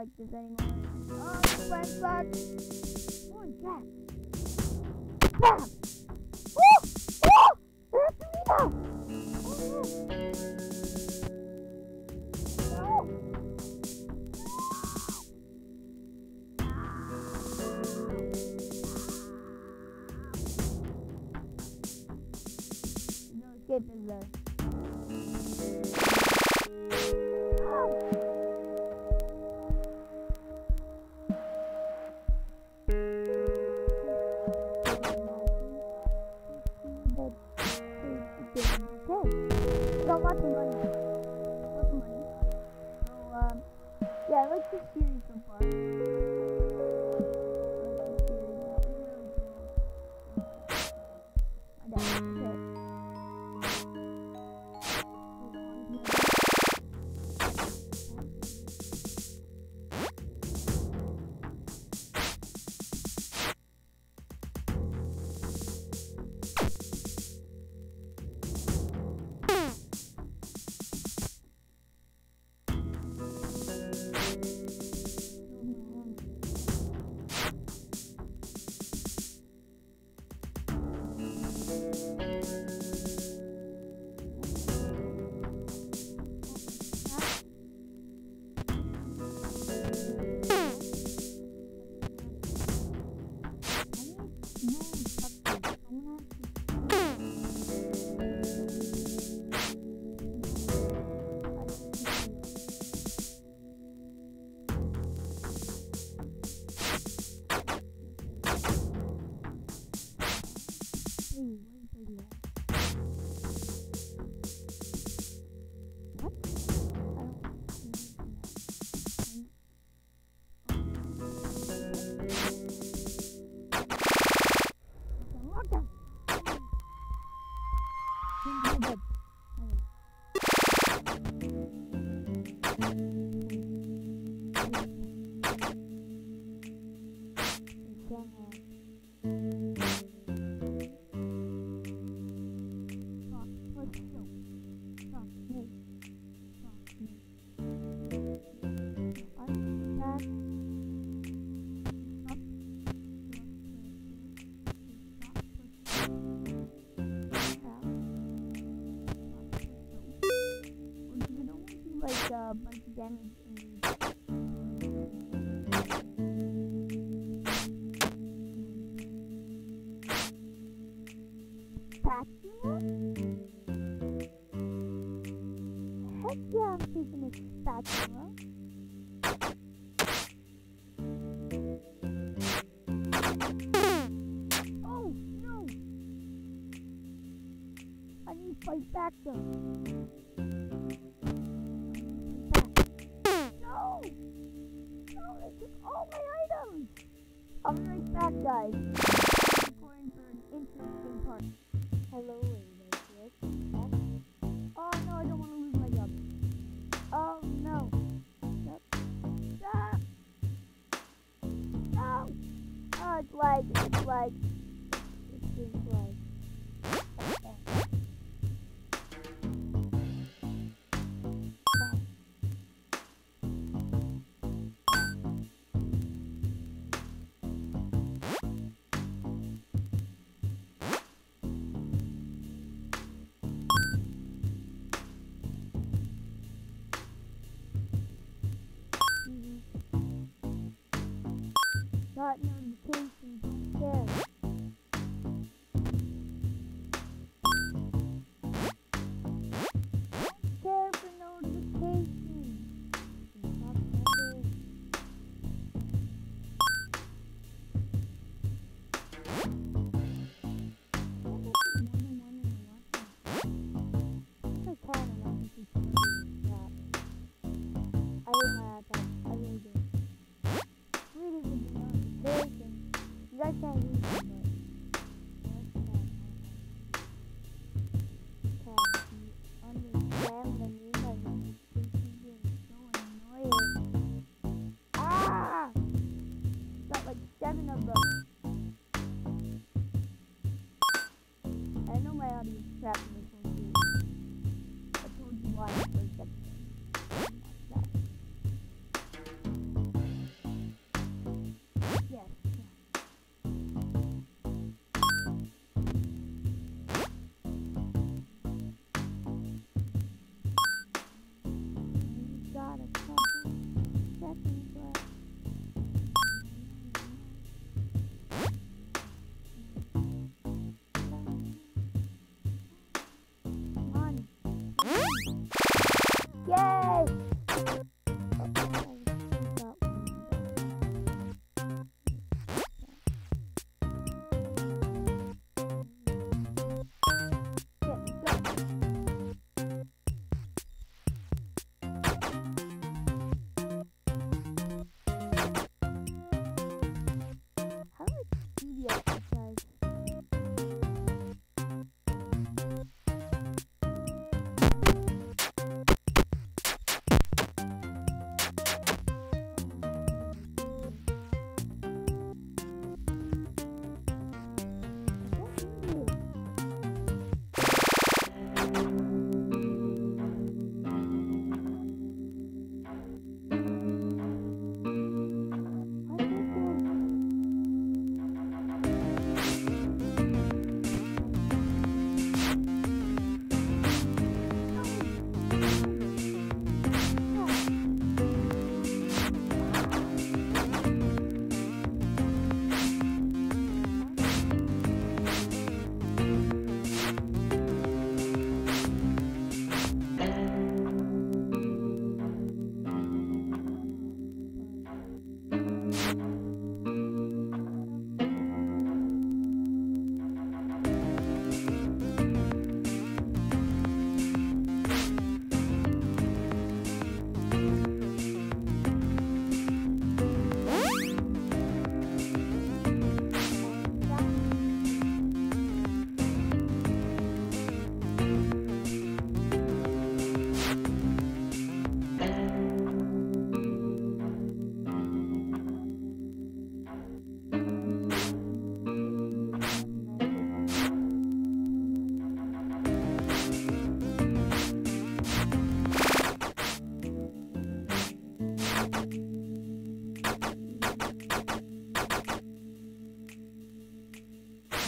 like this anymore. Oh, that? Bam! Oh, there. Lots money. Lots money. So, um, yeah, I like this series so far. Bunch of damage spatula? Heck yeah, I'm taking. Oh, no! I need to fight back though. I'll be right back, guys. Recording for an interesting part. Hello, Elizabeth. Oh no, I don't want to lose my job. Oh no. Stop. Stop. No. Oh, it's like, it's like, It seems like You